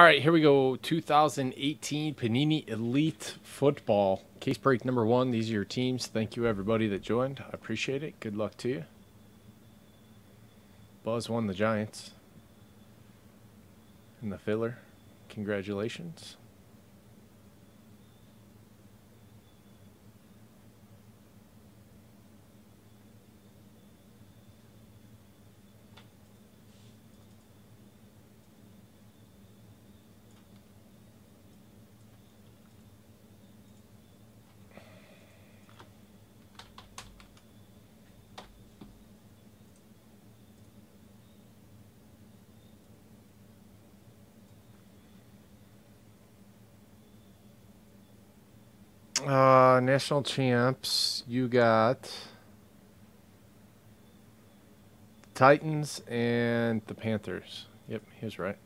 All right, here we go. 2018 Panini Elite Football. Case break number one. These are your teams. Thank you, everybody that joined. I appreciate it. Good luck to you. Buzz won the Giants. And the filler. Congratulations. Uh, national champs. You got Titans and the Panthers. Yep, he was right.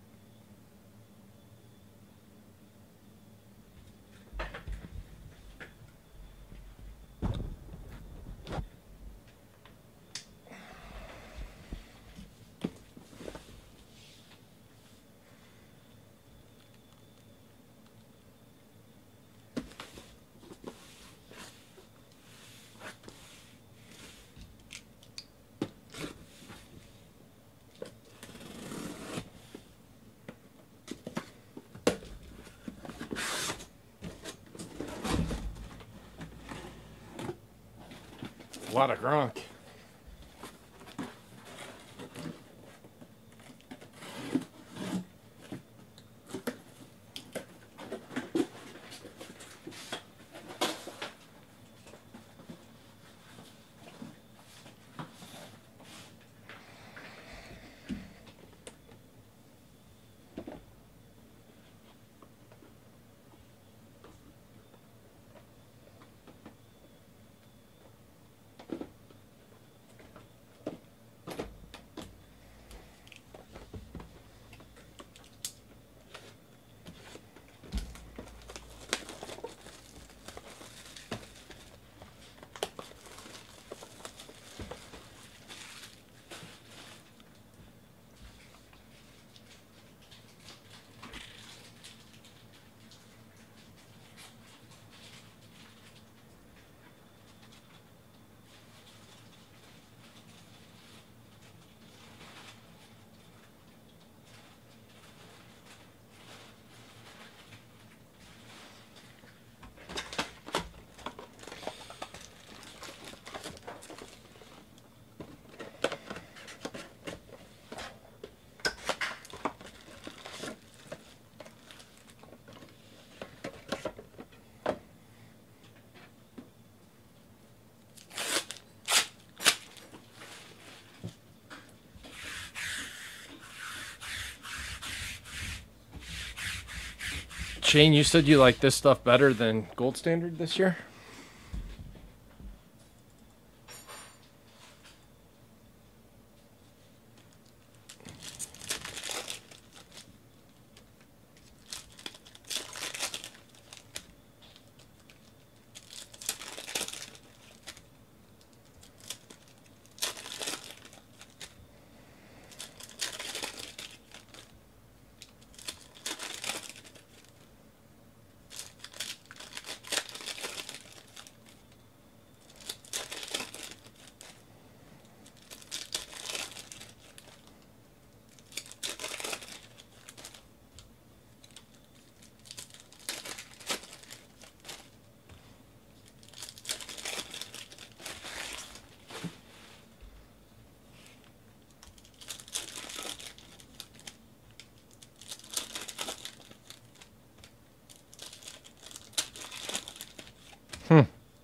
Shane, you said you like this stuff better than Gold Standard this year?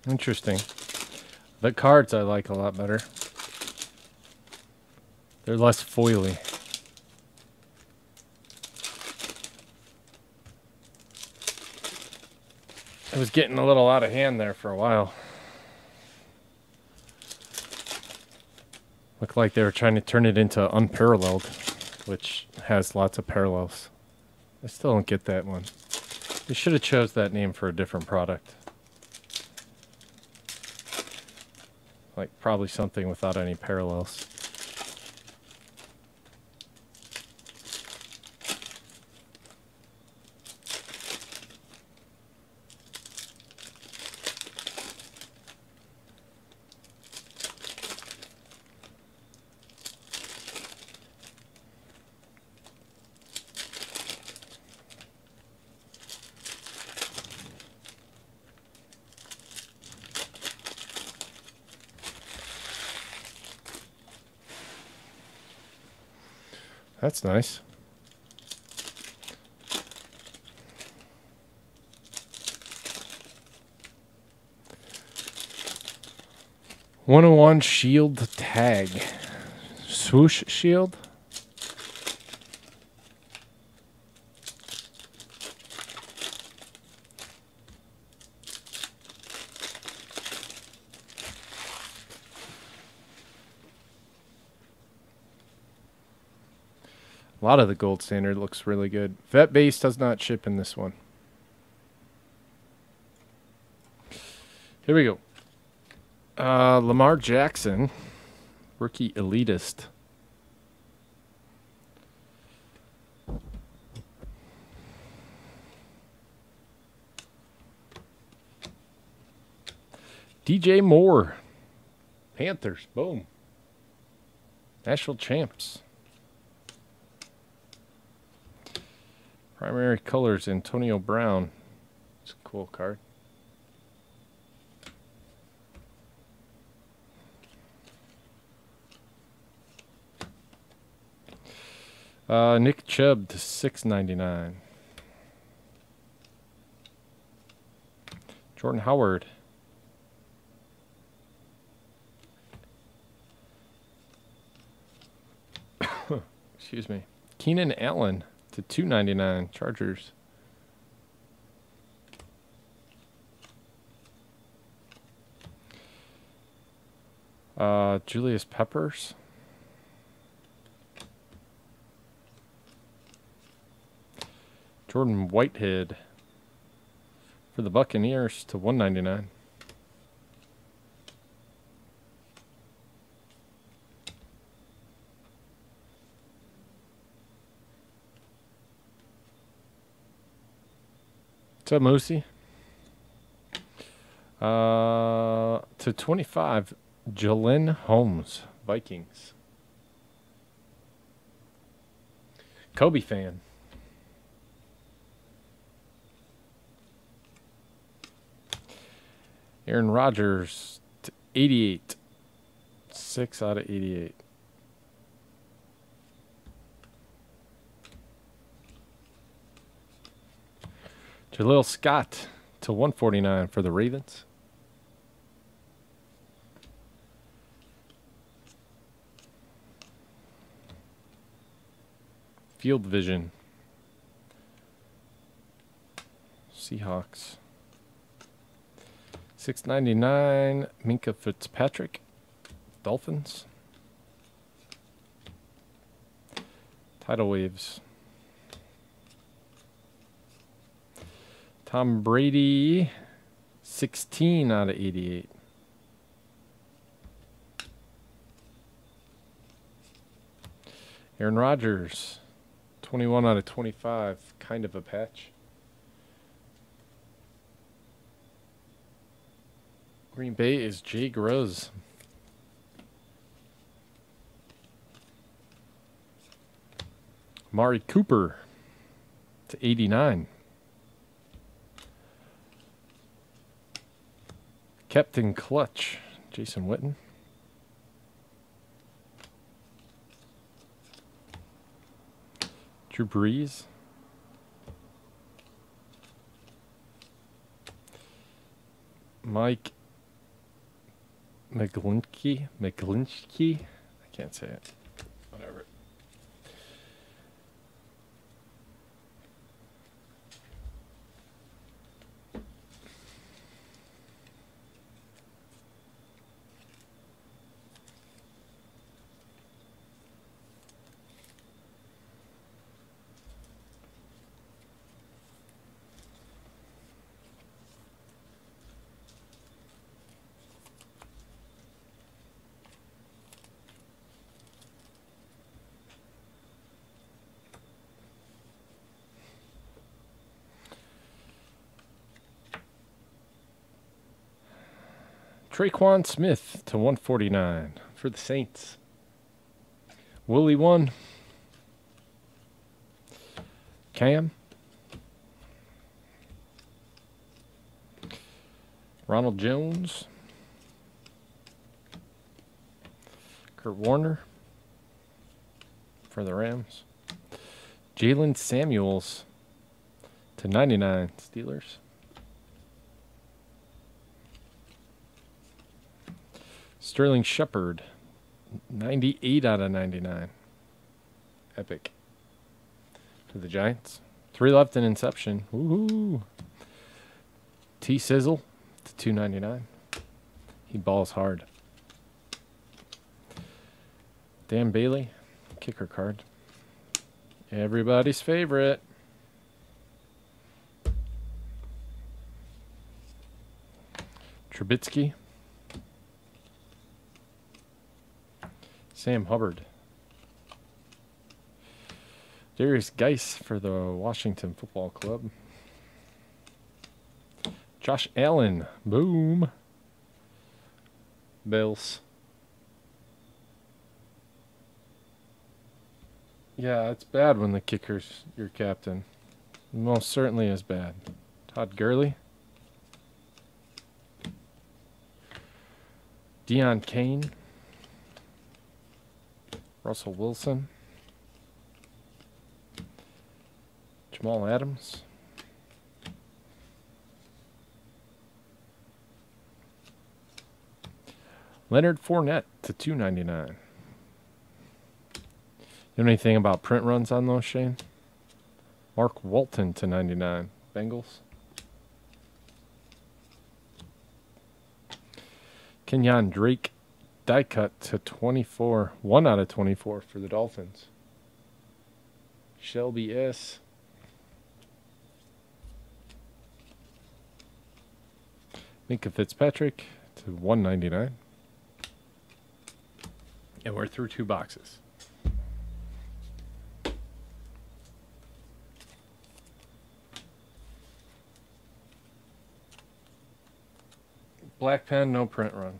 Interesting. The cards I like a lot better. They're less foily. It was getting a little out of hand there for a while. Looked like they were trying to turn it into unparalleled, which has lots of parallels. I still don't get that one. They should have chose that name for a different product. Probably something without any parallels. That's nice. One oh one shield tag. Swoosh shield. A lot of the gold standard looks really good. Vet base does not ship in this one. Here we go. Uh, Lamar Jackson, rookie elitist. DJ Moore, Panthers, boom. National champs. Primary colors, Antonio Brown. It's a cool card. Uh, Nick Chubb to six ninety nine. Jordan Howard. Excuse me. Keenan Allen to 299 Chargers. Uh, Julius Peppers. Jordan Whitehead for the Buccaneers to 199. What's up, Moosey? Uh, to 25, Jalyn Holmes, Vikings. Kobe fan. Aaron Rodgers to 88. 6 out of 88. Jaleel Scott to 149 for the Ravens. Field Vision. Seahawks. 699 Minkah Fitzpatrick. Dolphins. Tidal Waves. Tom Brady, 16 out of 88. Aaron Rodgers, 21 out of 25. Kind of a patch. Green Bay is Jay Gross. Mari Cooper to 89. Captain Clutch, Jason Witten. Drew Brees. Mike McGlinchey. McGlinchey? I can't say it. Tre'Quan Smith to 149 for the Saints. Willie one. Cam. Ronald Jones. Kurt Warner for the Rams. Jaylen Samuels to 99 Steelers. Sterling Shepard 98 out of 99. Epic. To the Giants. Three left in Inception. Woohoo. T Sizzle to 299. He balls hard. Dan Bailey, kicker card. Everybody's favorite. Trubitsky. Sam Hubbard. Derrius Guice for the Washington Football Club. Josh Allen. Boom. Bills. Yeah, it's bad when the kicker's your captain. Most certainly is bad. Todd Gurley. Deon Cain. Russell Wilson. Jamal Adams. Leonard Fournette to 299. You know anything about print runs on those, Shane? Mark Walton to 99. Bengals. Kenyan Drake die cut to 24. 1 out of 24 for the Dolphins. Shelby S. Minkah Fitzpatrick to 199. And we're through two boxes. Black pen, no print run.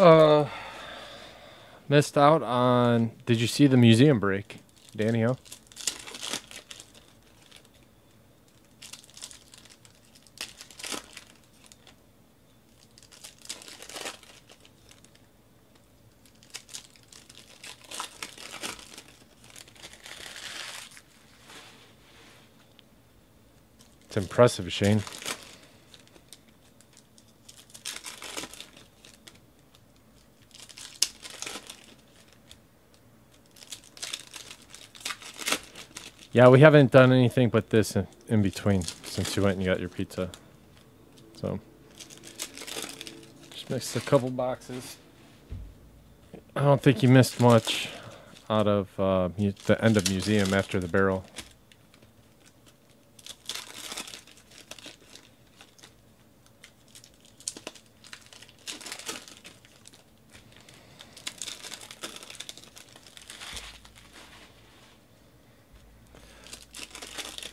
Uh, missed out on. Did you see the museum break, Danny? It's impressive, Shane. Yeah, we haven't done anything but this in, in between since you went and got your pizza. So, just mixed a couple boxes. I don't think you missed much out of uh, the end of museum after the barrel.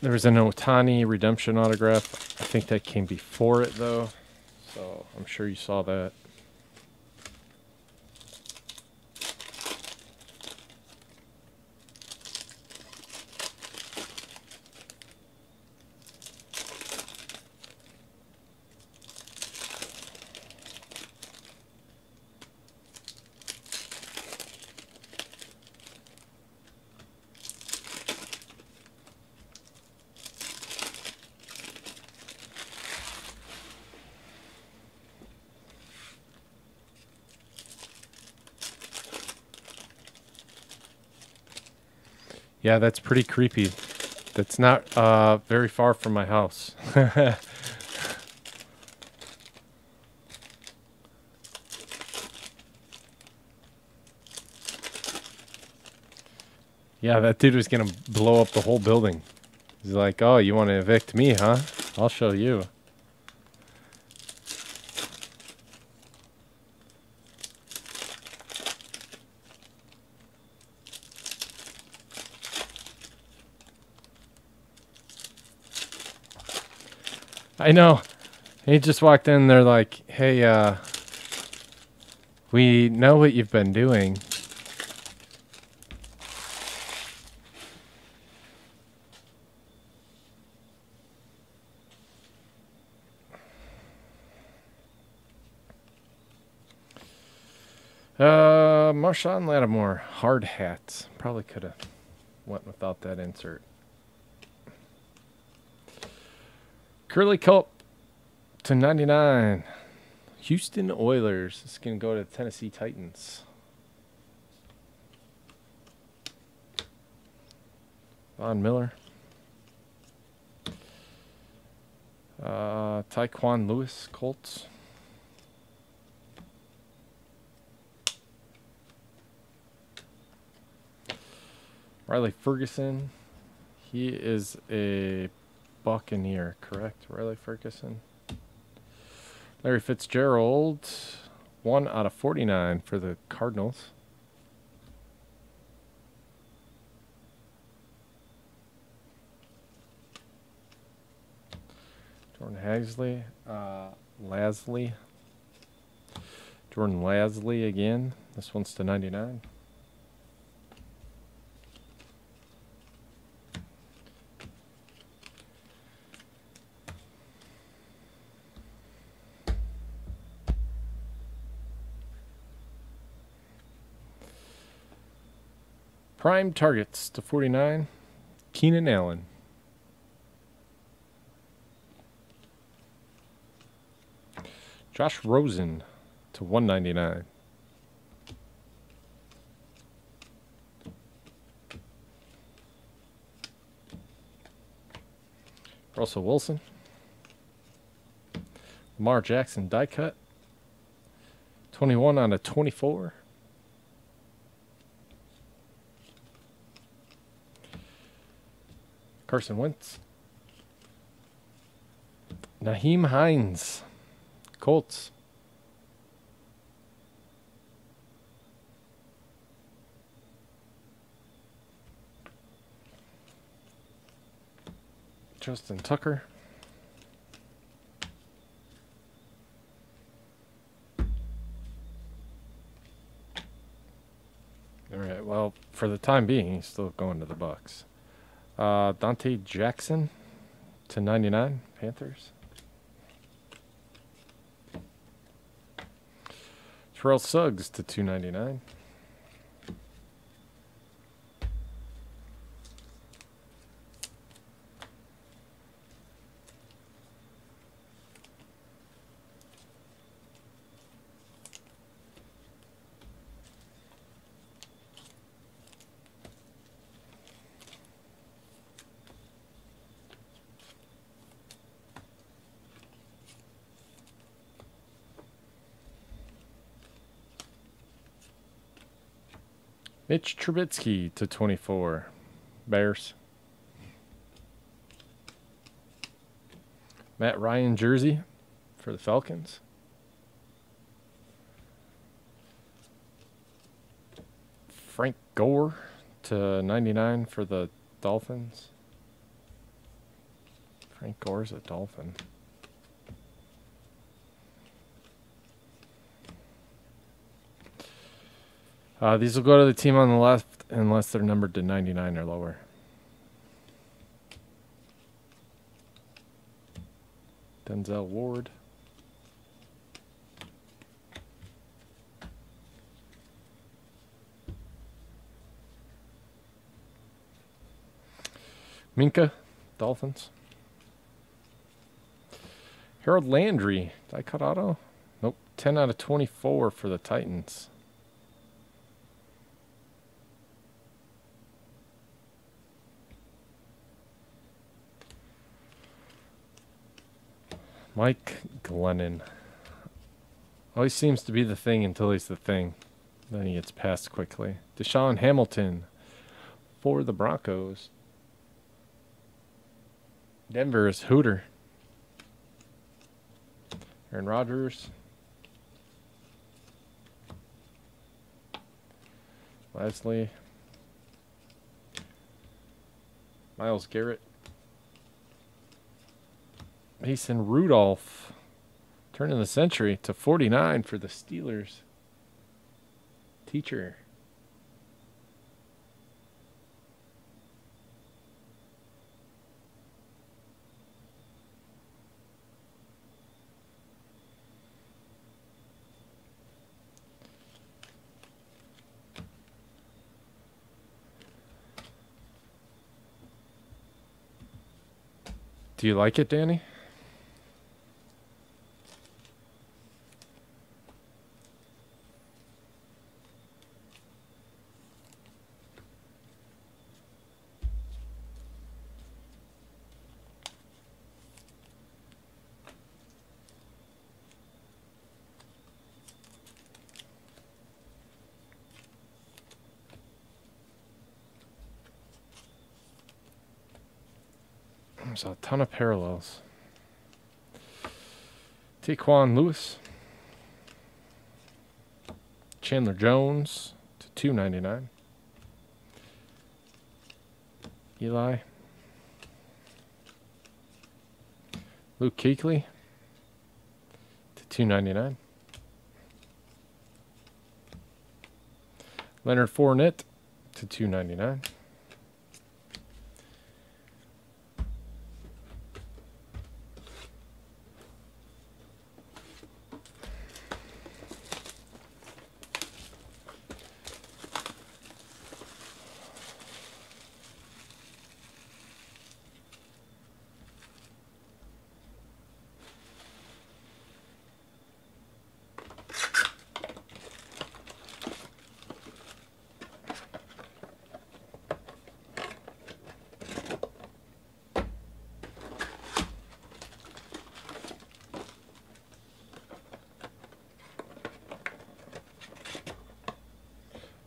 There was an Ohtani redemption autograph. I think that came before it though, so I'm sure you saw that. Yeah, that's pretty creepy. That's not uh, very far from my house. yeah, that dude was going to blow up the whole building. He's like, oh, you want to evict me, huh? I'll show you. I know. He just walked in. They're like, "Hey, uh, we know what you've been doing." Uh, Marshon Lattimore, hard hats. Probably could have went without that insert. Curley Culp to 99. Houston Oilers. Is going to go to Tennessee Titans. Von Miller. Uh, Tyquan Lewis, Colts. Riley Ferguson. He is a Buccaneer, correct? Riley Ferguson. Larry Fitzgerald, 1 out of 49 for the Cardinals. Jordan Hagsley, uh, Lasley. Jordan Lasley again. This one's to 99. Prime targets to 49. Keenan Allen. Josh Rosen to 199. Russell Wilson. Lamar Jackson die cut. 21 out of 24. Carson Wentz. Nyheim Hines. Colts. Justin Tucker. All right. Well, for the time being, he's still going to the Bucks. Uh, Donte Jackson to 99, Panthers. Terrell Suggs to 299. Mitch Trubisky to 24. Bears. Matt Ryan jersey for the Falcons. Frank Gore to 99 for the Dolphins. Frank Gore's a Dolphin. Uh, these will go to the team on the left unless they're numbered to 99 or lower. Denzel Ward. Minkah, Dolphins. Harold Landry, die cut auto? Nope, 10 out of 24 for the Titans. Mike Glennon. Always seems to be the thing until he's the thing. Then he gets passed quickly. DaeSean Hamilton for the Broncos. Denver is Hooter. Aaron Rodgers. Leslie. Myles Garrett. Mason Rudolph. Turning the century to 49 for the Steelers. Teacher. Do you like it, Danny? There's a ton of parallels. Tyquan Lewis. Chandler Jones to 299. Eli. Luke Kuechly to 299. Leonard Fournette to 299.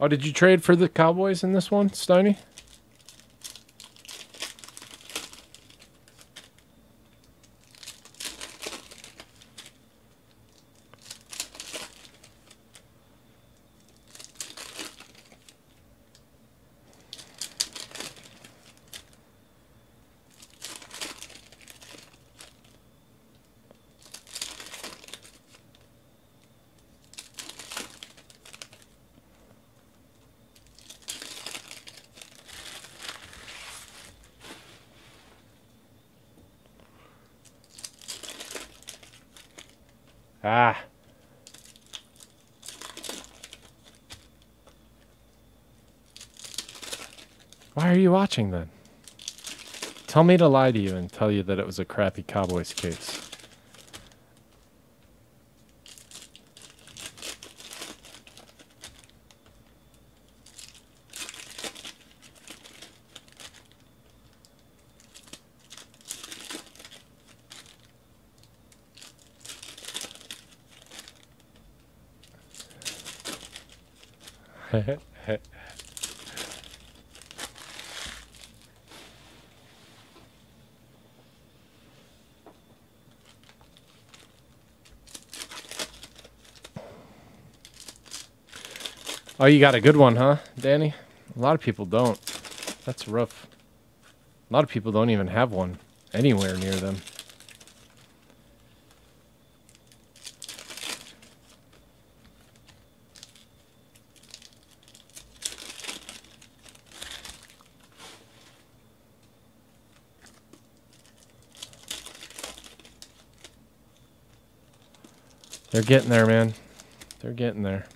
Oh, did you trade for the Cowboys in this one, Steiny? Ah. Why are you watching then? Tell me to lie to you and tell you that it was a crappy Cowboys case. oh, you got a good one, huh, Danny? A lot of people don't. That's rough. A lot of people don't even have one anywhere near them. They're getting there, man. They're getting there.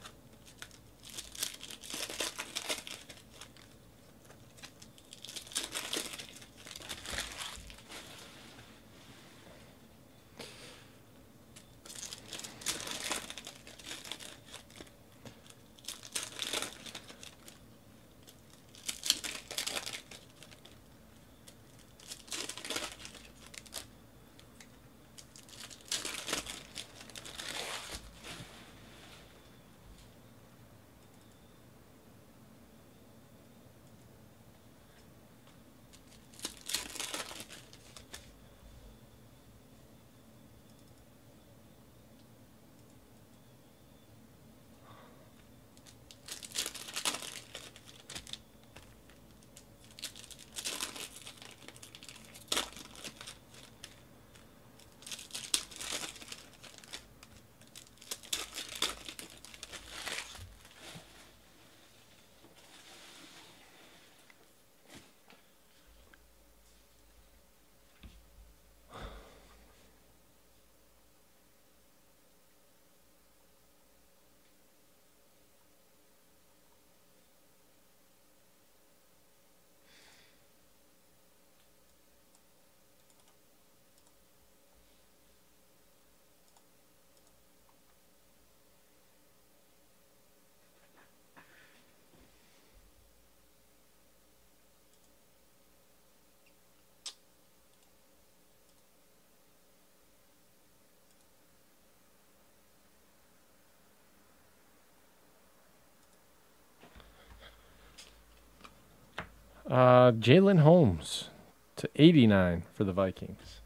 Uh, Jalyn Holmes to 89 for the Vikings.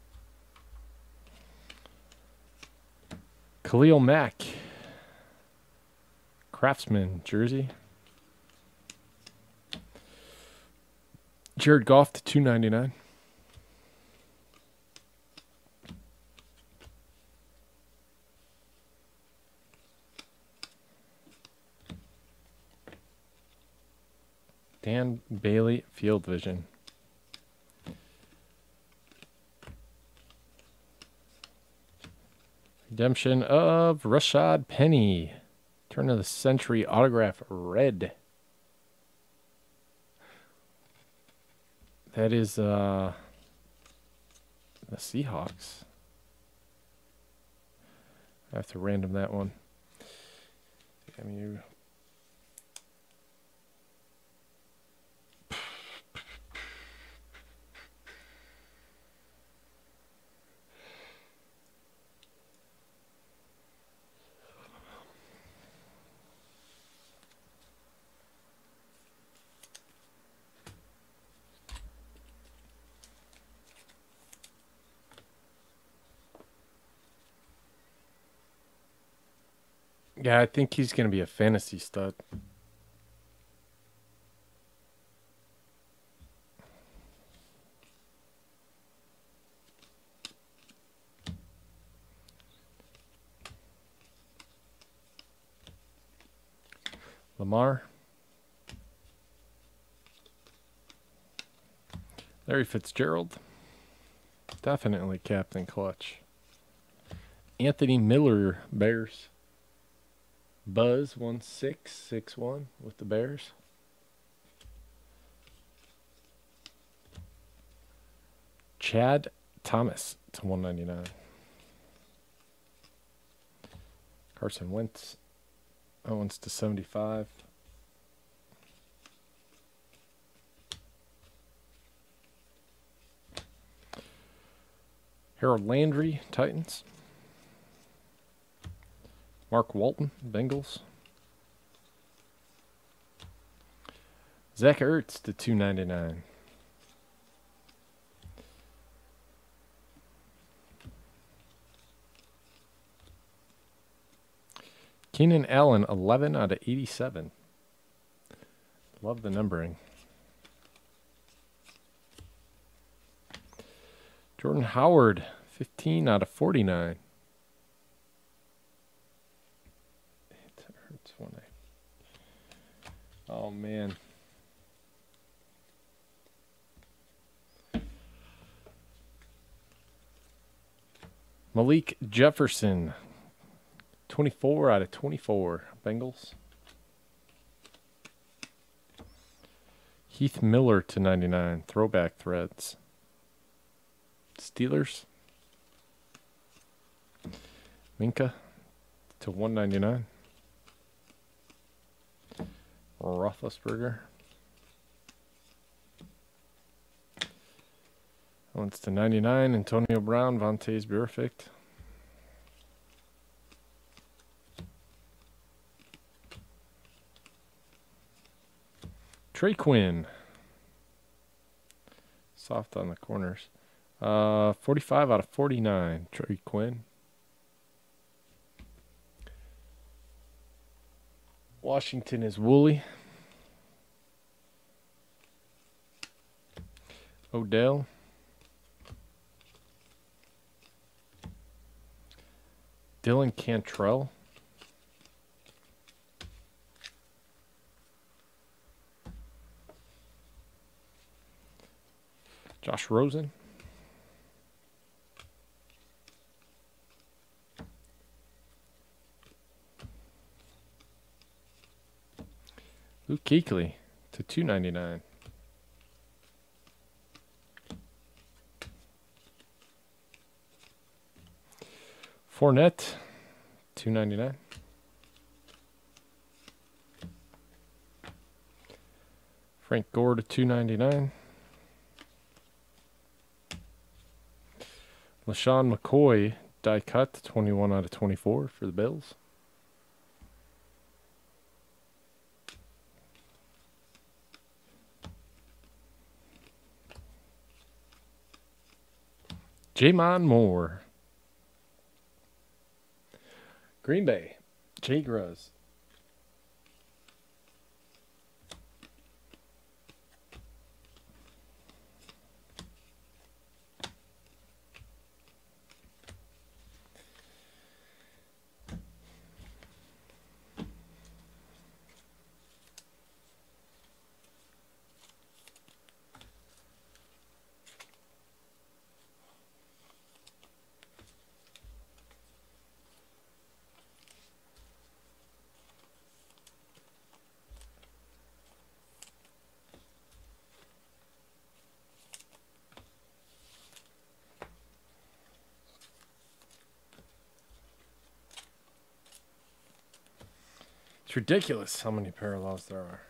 Khalil Mack. Craftsman jersey. Jared Goff to 299. Dan Bailey Field Vision. Redemption of Rashaad Penny. Turn of the century autograph red. That is uh the Seahawks. I have to random that one. I mean, you Yeah, I think he's going to be a fantasy stud. Lamar. Larry Fitzgerald. Definitely Captain Clutch. Anthony Miller, Bears. Buzz one six six one with the Bears. Chad Thomas to one ninety nine. Carson Wentz Owens to seventy five. Harold Landry, Titans. Mark Walton, Bengals. Zach Ertz to 299. Keenan Allen, 11 out of 87. Love the numbering. Jordan Howard, 15 out of 49. when I. Oh man. Malik Jefferson, 24 out of 24. Bengals. Heath Miller to 99. Throwback threads. Steelers. Minkah to 199. Roethlisberger. One's to 99. Antonio Brown, Vontaze Burfict. Trey Quinn. Soft on the corners. Uh, 45 out of 49. Trey Quinn. Washington is Wooly. Odell. Dylan Cantrell. Josh Rosen. Luke to two ninety nine. Fournette, two ninety nine. Frank Gore to two ninety nine. LeSean McCoy die cut twenty one out of twenty four for the Bills. J'Mon Moore. Green Bay. Jay Gruz. It's ridiculous how many parallels there are.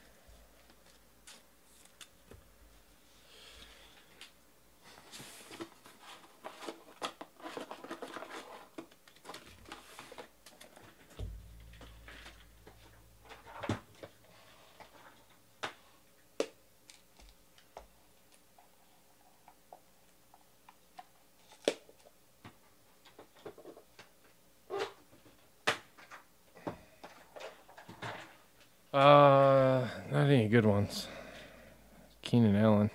Uh, not any good ones. Keenan Allen.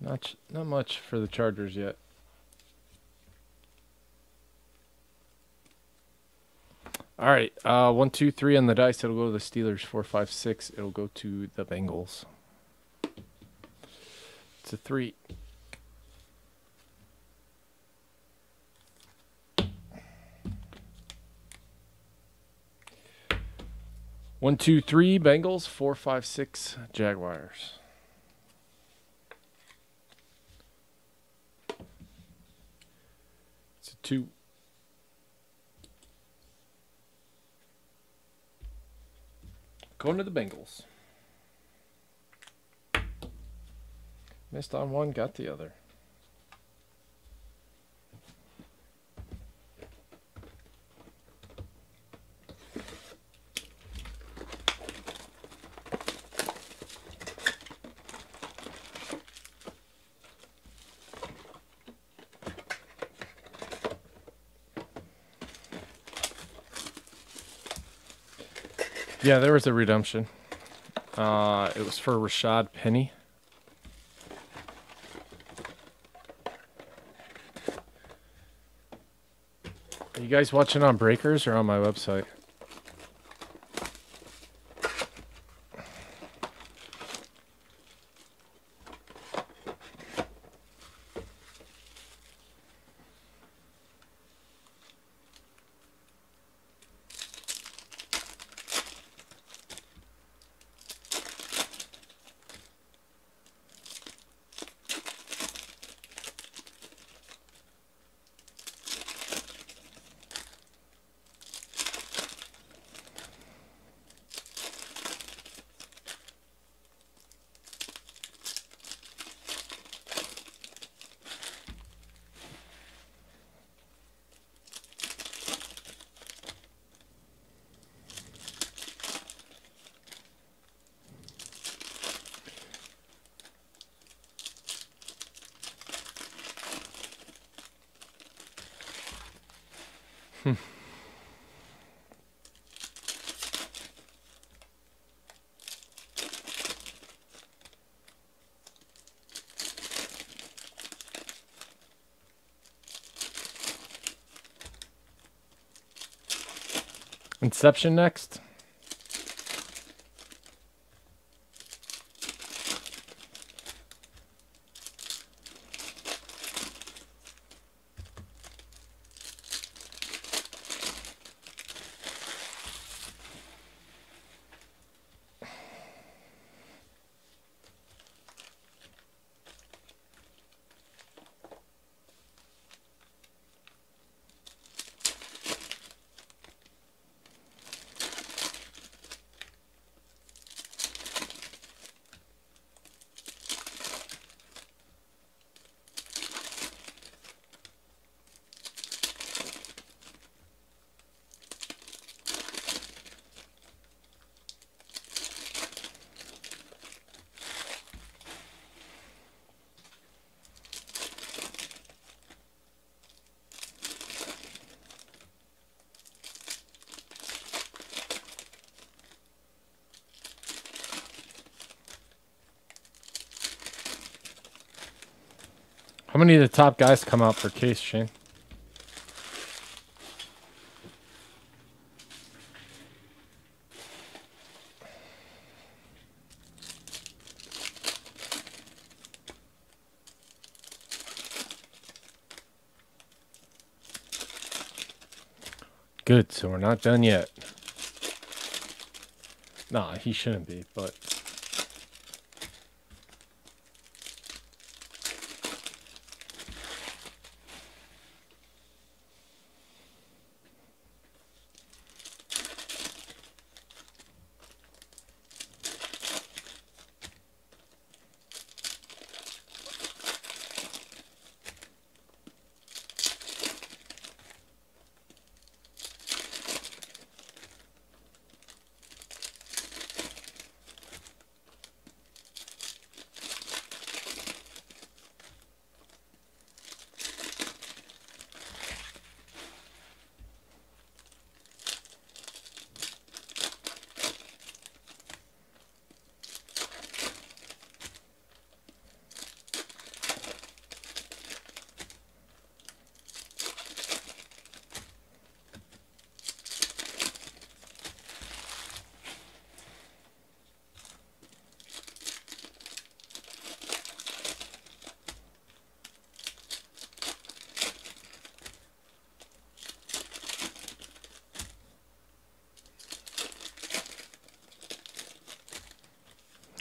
Not not much for the Chargers yet. All right, uh, one, two, three on the dice. It'll go to the Steelers. Four, five, six. It'll go to the Bengals. It's a three. One, two, three, Bengals. Four, five, six, Jaguars. It's a two. Going to the Bengals. Missed on one, got the other. Yeah, there was a redemption. Uh, it was for Rashaad Penny. Are you guys watching on Breakers or on my website? Hmm. Inception next. Many of the top guys come out for case, Shane? Good, so we're not done yet. Nah, he shouldn't be, but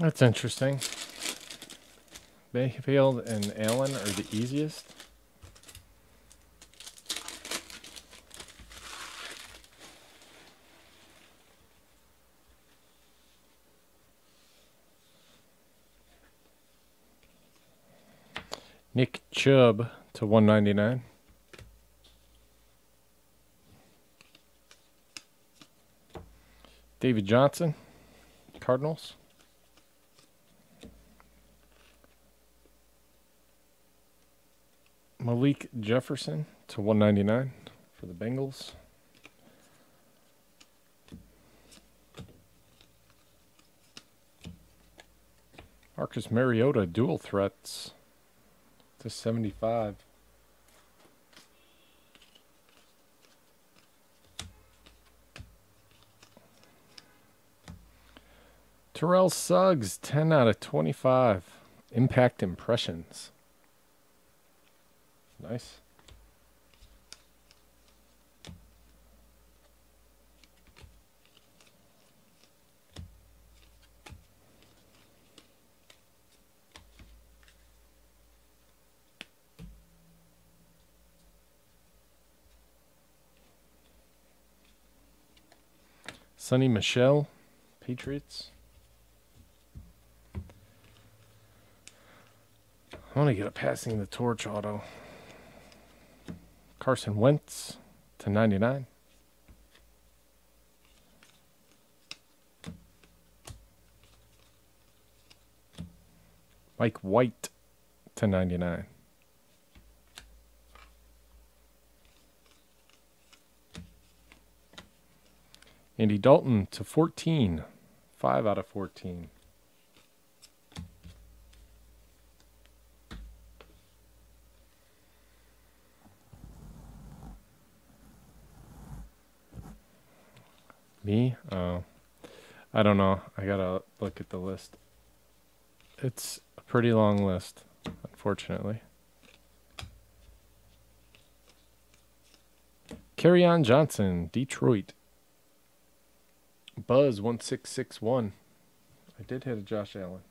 That's interesting. Mayfield and Allen are the easiest. Nick Chubb to 199. David Johnson, Cardinals. Malik Jefferson to 199 for the Bengals. Marcus Mariota dual threats to 75. Terrell Suggs, 10 out of 25. Impact impressions. Nice. Sony Michel, Patriots. I want to get a passing the torch auto. Carson Wentz to 99. Mike White to 99. Andy Dalton to 14. 5 out of 14. Me? Oh. I don't know. I gotta look at the list. It's a pretty long list, unfortunately. Kerryon Johnson, Detroit. Buzz 1661. I did hit a Josh Allen.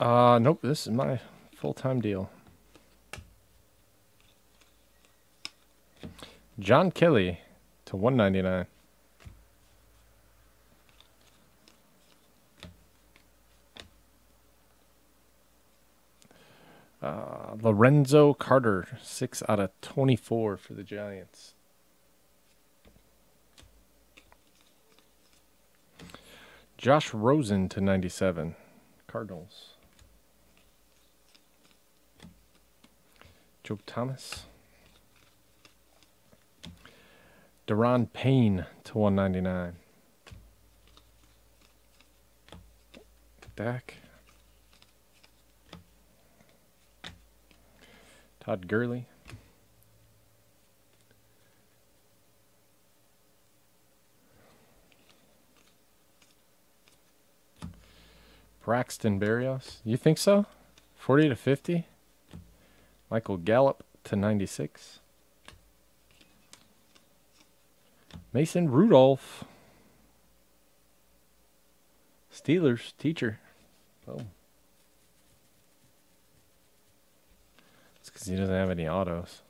Uh, nope, this is my full-time deal. John Kelly to 199. Uh, Lorenzo Carter, 6 out of 24 for the Giants. Josh Rosen to 97. Cardinals. Joe Thomas. Da'Ron Payne to 199. Dak. Todd Gurley. Braxton Berrios. You think so? 40 to 50? Michael Gallup to 96. Mason Rudolph. Steelers teacher. Oh. It's because he doesn't have any autos.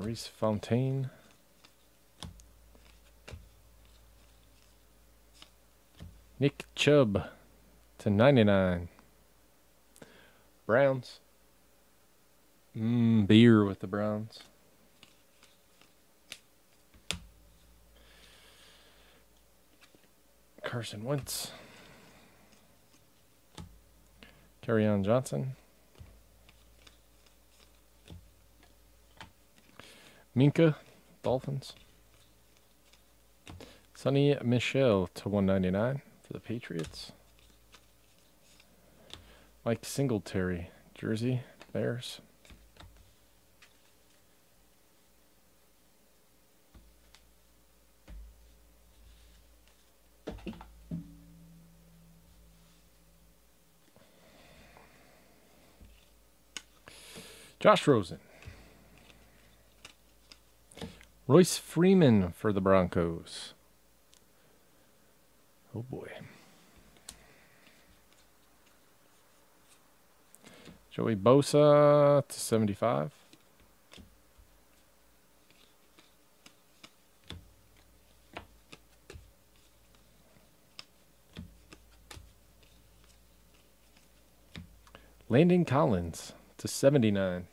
Reese Fontaine. Nick Chubb to 99. Browns. Mmm, beer with the Browns. Carson Wentz. on Johnson. Minkah, Dolphins. Sony Michel to 199 for the Patriots. Mike Singletary, Jersey, Bears. Josh Rosen. Royce Freeman for the Broncos. Oh boy. Joey Bosa to 75. Landon Collins to 79.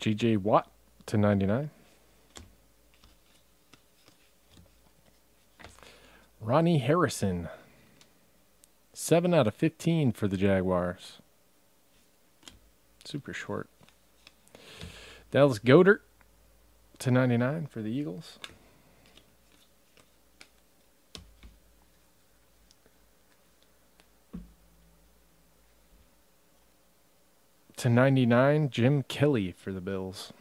GJ Watt to 99. Ronnie Harrison. 7 out of 15 for the Jaguars. Super short. Dallas Goedert to 99 for the Eagles. To 99, Jim Kelly for the Bills.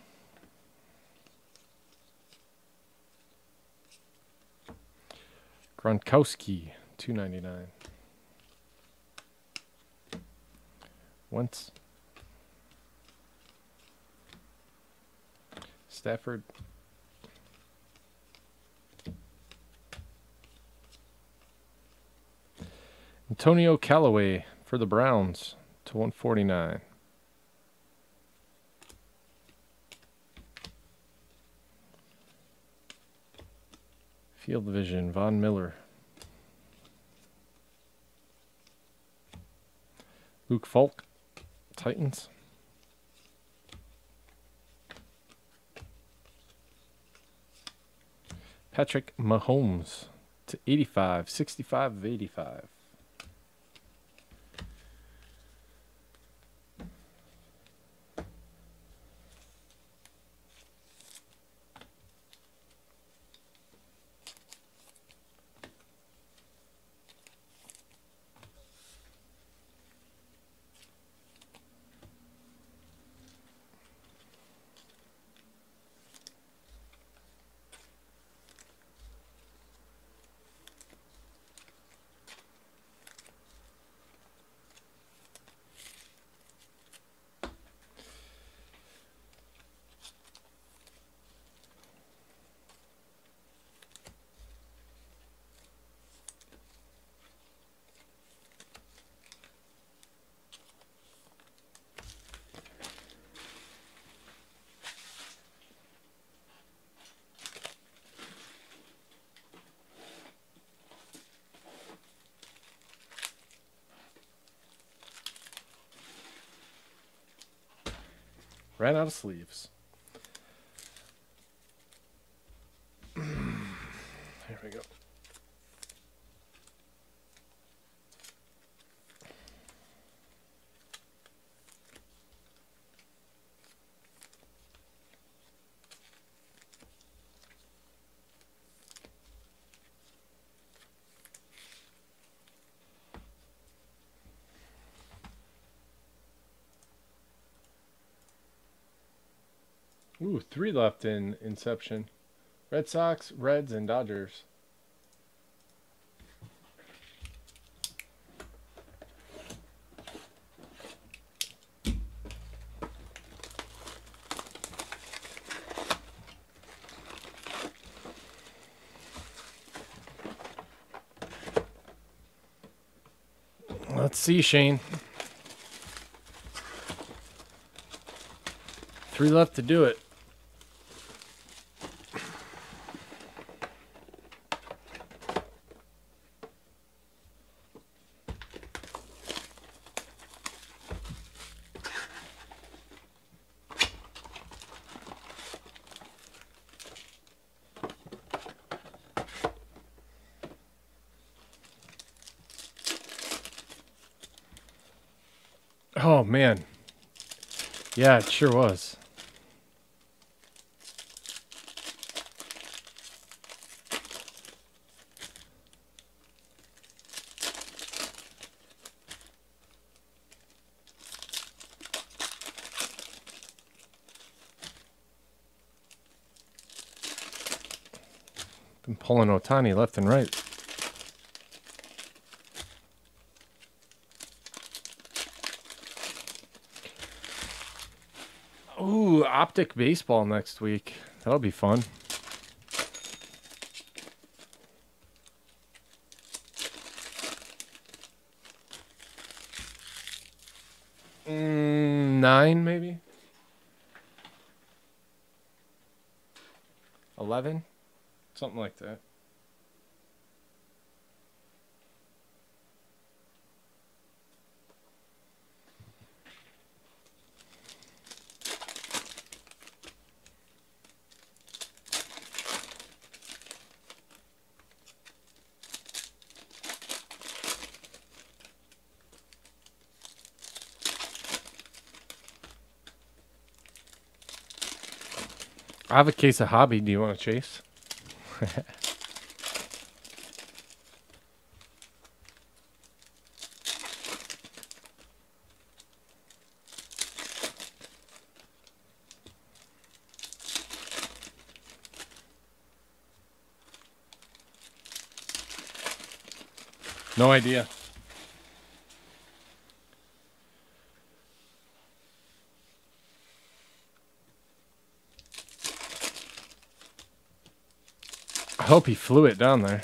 Gronkowski, 299. Once. Stafford. Antonio Callaway for the Browns to 149. Field Vision, Von Miller. Luke Falk, Titans. Patrick Mahomes to 85, 65 of 85. Ran out of sleeves. Ooh, three left in Inception. Red Sox, Reds, and Dodgers. Let's see, Shane. Three left to do it. Oh man. Yeah, it sure was. Been pulling Ohtani left and right. Ooh, optic baseball next week. That'll be fun. Mm, nine, maybe? 11? Something like that. I have a case of hobby. Do you want to chase? no idea. Hope he flew it down there.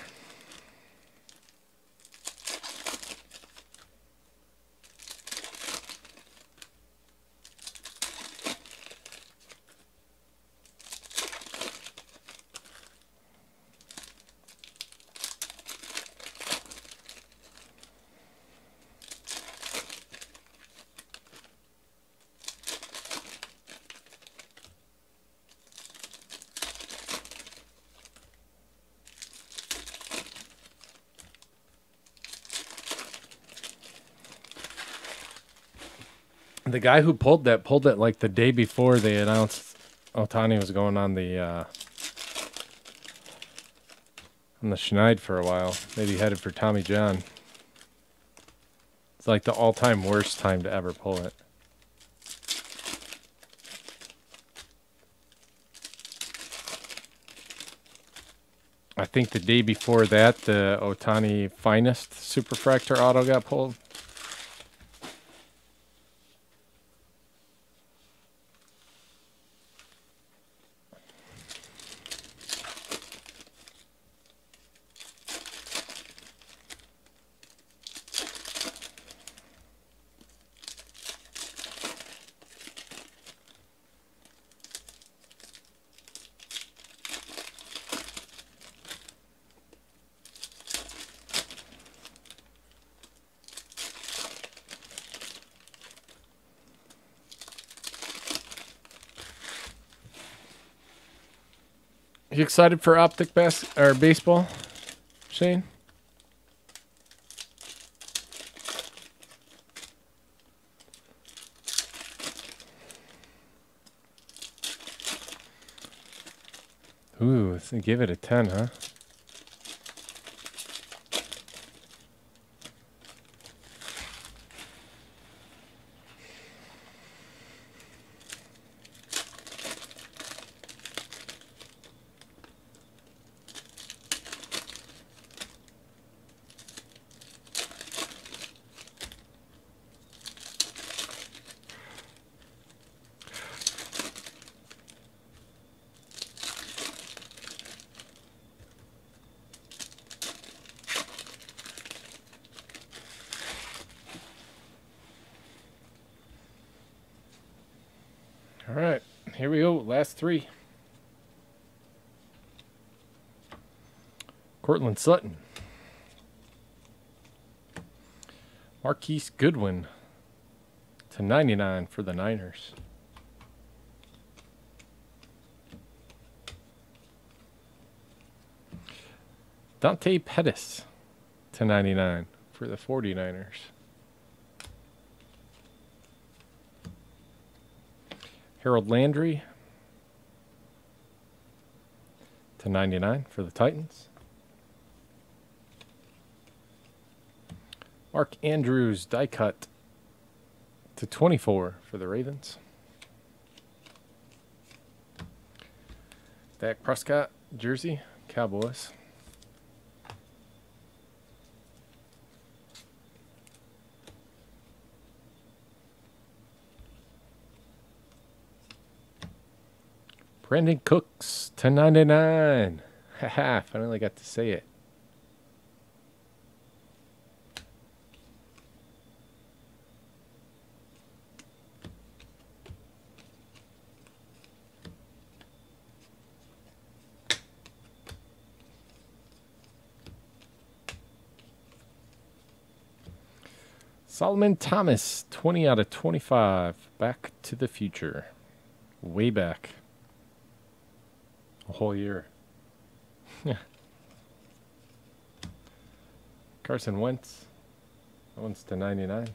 Guy who pulled that pulled it like the day before they announced Ohtani was going on the uh, on the Schneid for a while. Maybe headed for Tommy John. It's like the all-time worst time to ever pull it. I think the day before that, the Ohtani Finest Superfractor auto got pulled. You excited for optic bas- or baseball, Shane? Ooh, give it a 10, huh? All right, here we go. Last three. Courtland Sutton. Marquise Goodwin to 99 for the Niners. Dante Pettis to 99 for the 49ers. Harold Landry to 99 for the Titans. Mark Andrews die cut to 24 for the Ravens. Dak Prescott jersey, Cowboys. Brandin Cooks, 1099. Haha, finally got to say it. Solomon Thomas, 20 out of 25. Back to the future. Way back. A whole year. Yeah. Carson Wentz. That one's to 99.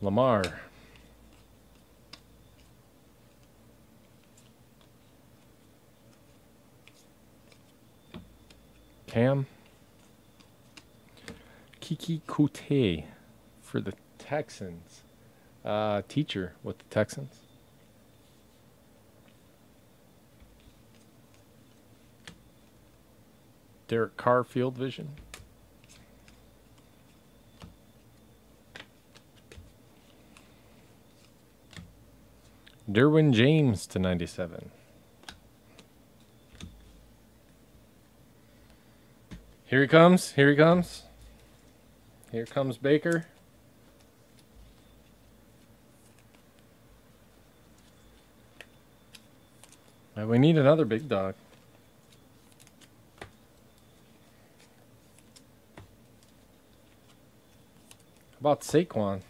Lamar. Cam. Keke Coutee for the Texans. Uh, teacher with the Texans. Derek Carr field vision. Derwin James to 97. Here he comes. Here he comes. Here comes Baker. Uh, we need another big dog. How about Saquon?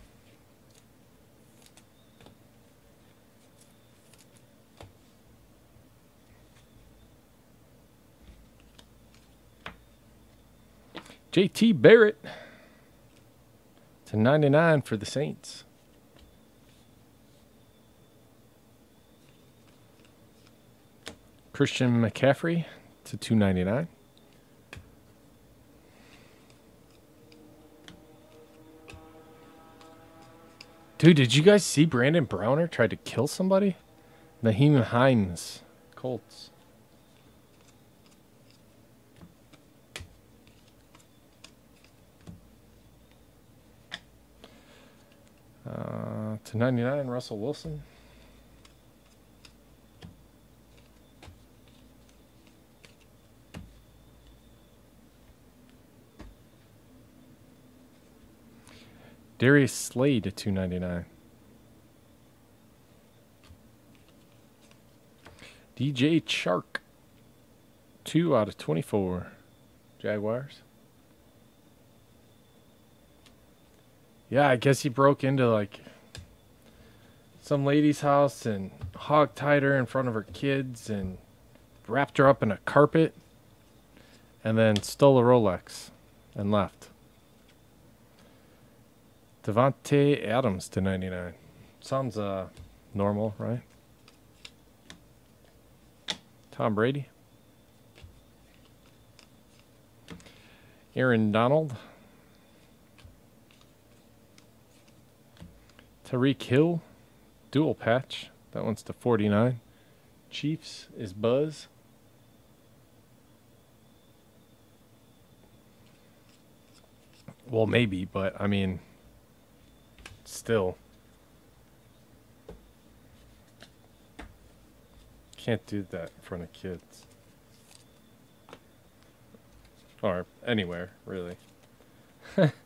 JT Barrett to 99 for the Saints. Christian McCaffrey to 299. Dude, did you guys see Brandon Browner tried to kill somebody? Nyheim Hines, Colts. Uh, to 99, Russell Wilson. Darius Slade to 299. DJ Chark Two out of 24. Jaguars. Yeah, I guess he broke into like some lady's house and hog tied her in front of her kids and wrapped her up in a carpet and then stole a Rolex and left. Davante Adams to 99. Sounds uh normal, right? Tom Brady. Aaron Donald. Tyreek Hill. Dual patch. That one's to 49. Chiefs is Buzz. Well, maybe, but I mean, still. Can't do that in front of kids. Or anywhere, really.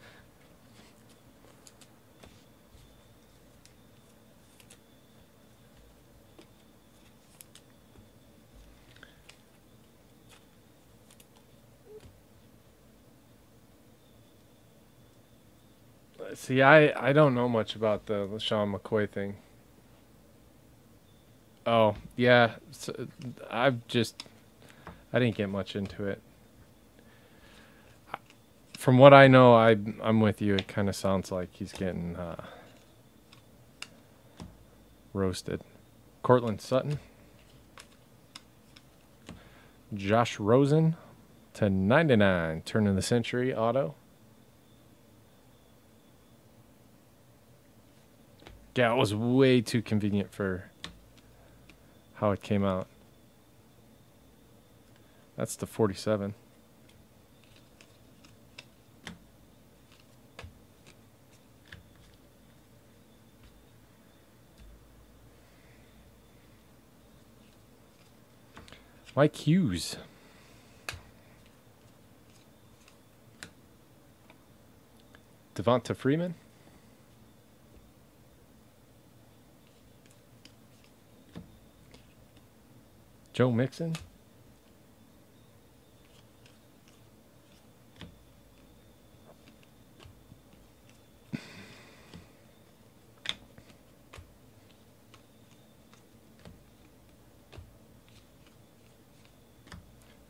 See, I, I don't know much about the Sean McCoy thing. Oh, yeah. So, I've just. I didn't get much into it. From what I know, I, I'm with you. It kind of sounds like he's getting uh, roasted. Courtland Sutton. Josh Rosen to 99. Turn of the century auto. Yeah, it was way too convenient for how it came out. That's the 47. Mike Hughes. Devonta Freeman. Joe Mixon.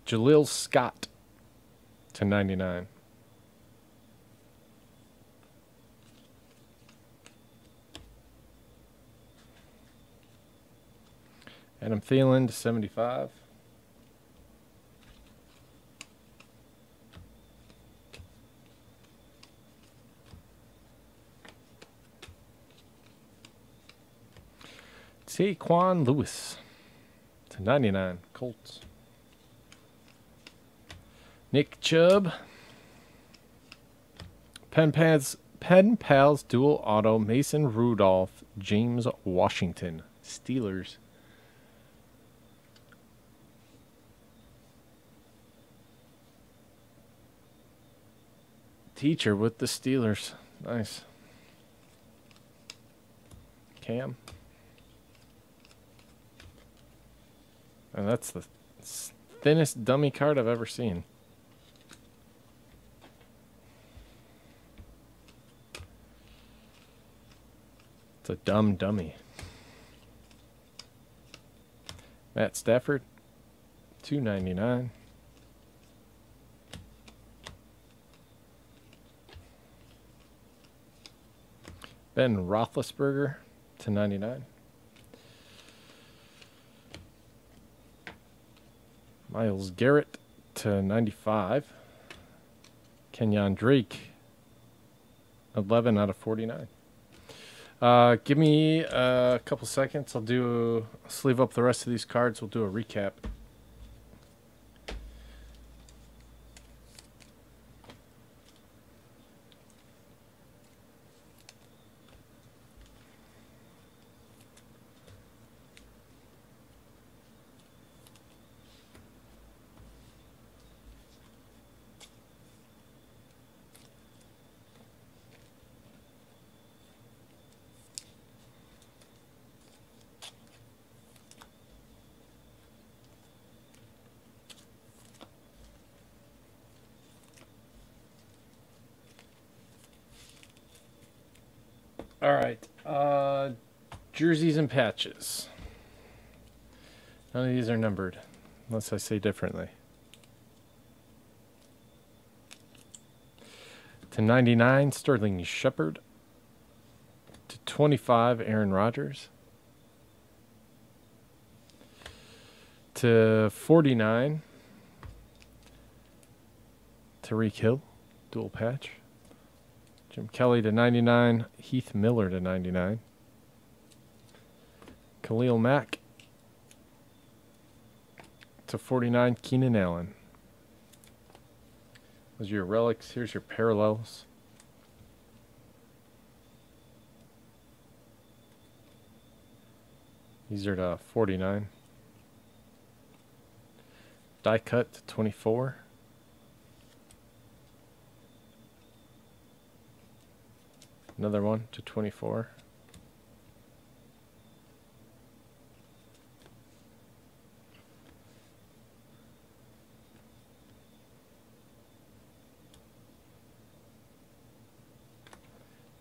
Jaleel Scott to 99. Adam Thielen to 75. Tyquan Lewis to 99. Colts. Nick Chubb. Pen Pals, Pen Pals Dual Auto Mason Rudolph James Washington Steelers. Teacher with the Steelers. Nice. Cam. And that's the thinnest dummy card I've ever seen. It's a dumb dummy. Matt Stafford, two ninety nine. Ben Roethlisberger to ninety nine. Myles Garrett to ninety five. Kenyan Drake, eleven out of forty nine. Uh, give me a couple seconds. I'll do sleeve up the rest of these cards. We'll do a recap. All right. Uh, jerseys and patches. None of these are numbered, unless I say differently. To 99, Sterling Shepard. To 25, Aaron Rodgers. To 49, Tyreek Hill, dual patch. Jim Kelly to 99, Heath Miller to 99. Khalil Mack to 49, Keenan Allen. Those are your relics. Here's your parallels. These are to 49. Die cut to 24. Another one to 24.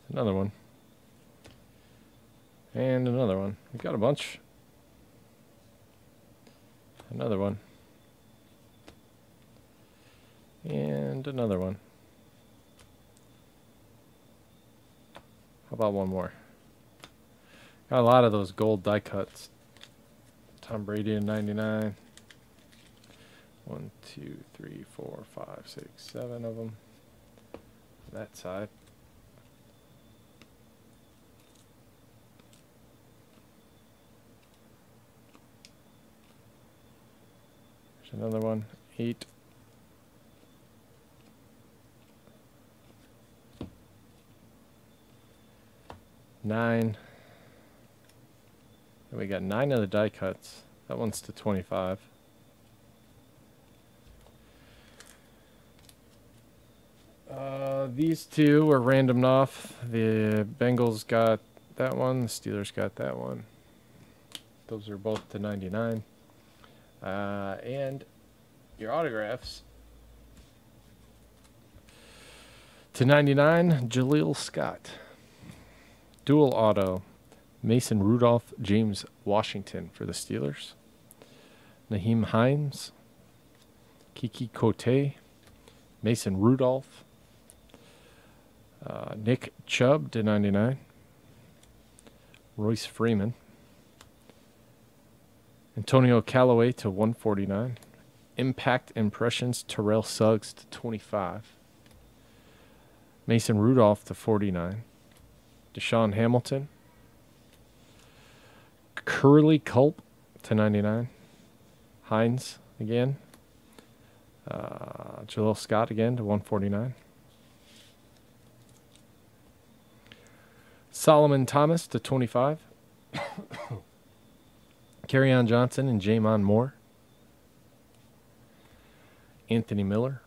Another one. And another one. We got a bunch. Another one. And another one. About one more? Got a lot of those gold die cuts. Tom Brady in 99. One, two, three, four, five, six, seven of them. That side. There's another one. Eight. Nine. And we got nine of the die cuts. That one's to 25. Uh, these two were randomed off. The Bengals got that one. The Steelers got that one. Those are both to 99. Uh, and your autographs. To 99, Jaleel Scott. Dual auto, Mason Rudolph, James Washington for the Steelers. Nyheim Hines, Keke Coutee, Mason Rudolph, uh, Nick Chubb to 99, Royce Freeman, Antonio Callaway to 149, Impact Impressions Terrell Suggs to 25, Mason Rudolph to 49. DaeSean Hamilton. Curley Culp to 99. Hines again. Uh, Jaleel Scott again to 149. Solomon Thomas to 25. on Johnson and J'Mon Moore. Anthony Miller.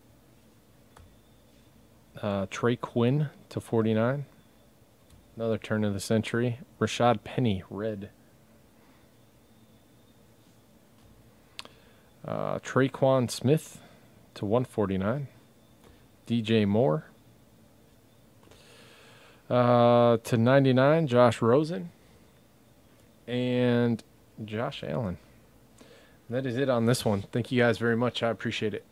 Uh, Trey Quinn to 49. Another turn of the century. Rashaad Penny, red. Uh, Tre'Quan Smith to 149. DJ Moore. Uh, to 99, Josh Rosen. And Josh Allen. that is it on this one. Thank you guys very much. I appreciate it.